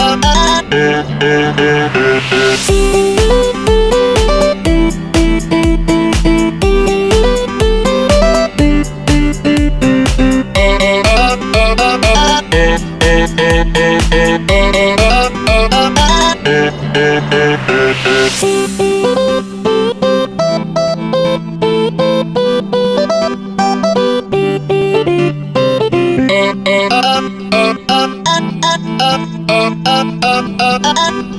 up, up. up, up, up, up.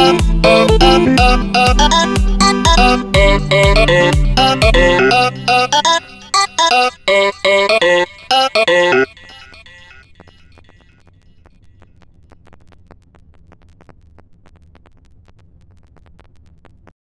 Oh,